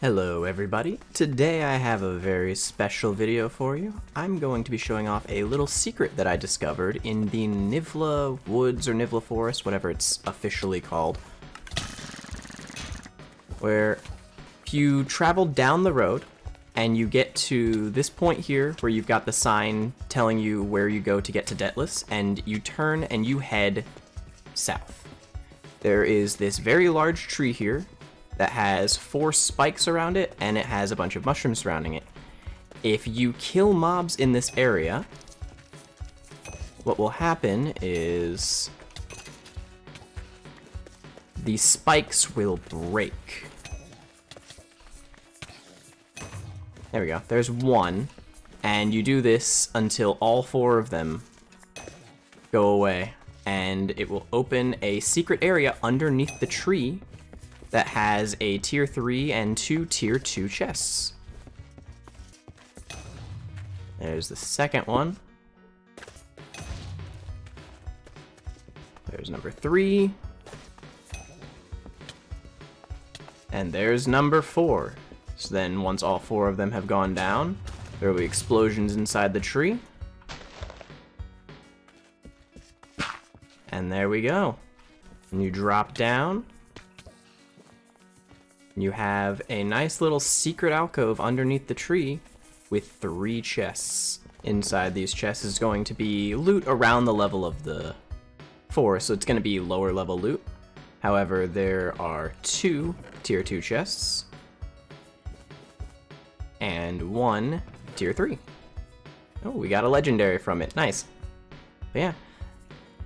Hello everybody. Today I have a very special video for you. I'm going to be showing off a little secret that I discovered in the Nivla Woods or Nivla Forest, whatever it's officially called. Where if you travel down the road and you get to this point here where you've got the sign telling you where you go to get to Detlas, and you turn and you head south. There is this very large tree here that has four spikes around it and it has a bunch of mushrooms surrounding it. If you kill mobs in this area, what will happen is the spikes will break. There we go. There's one. And you do this until all four of them go away. And it will open a secret area underneath the tree that has a tier 3 and two tier 2 chests. There's the second one. There's number 3. And there's number 4. So then once all four of them have gone down, there will be explosions inside the tree. And there we go. And you drop down, you have a nice little secret alcove underneath the tree with three chests. Inside these chests is going to be loot around the level of the four, so it's going to be lower level loot. However, there are two tier 2 chests and one tier 3. Oh, we got a legendary from it. Nice. But yeah,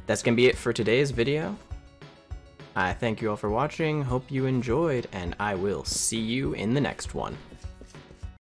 that's going to be it for today's video. I thank you all for watching, hope you enjoyed, and I will see you in the next one.